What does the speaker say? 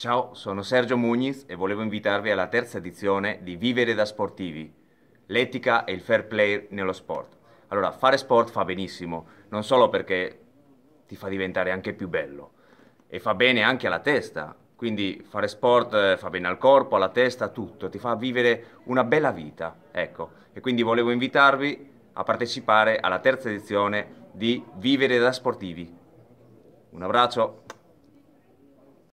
Ciao, sono Sergio Mugniz e volevo invitarvi alla terza edizione di Vivere da Sportivi, l'etica e il fair play nello sport. Allora, fare sport fa benissimo, non solo perché ti fa diventare anche più bello, e fa bene anche alla testa, quindi fare sport eh, fa bene al corpo, alla testa, a tutto, ti fa vivere una bella vita, ecco. E quindi volevo invitarvi a partecipare alla terza edizione di Vivere da Sportivi. Un abbraccio!